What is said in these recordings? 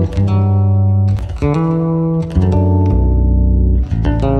Thank you.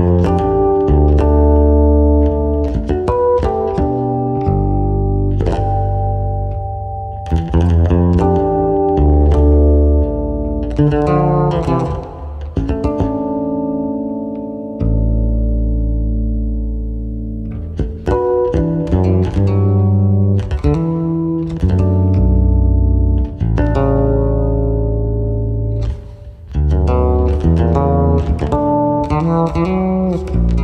Música